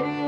Oh,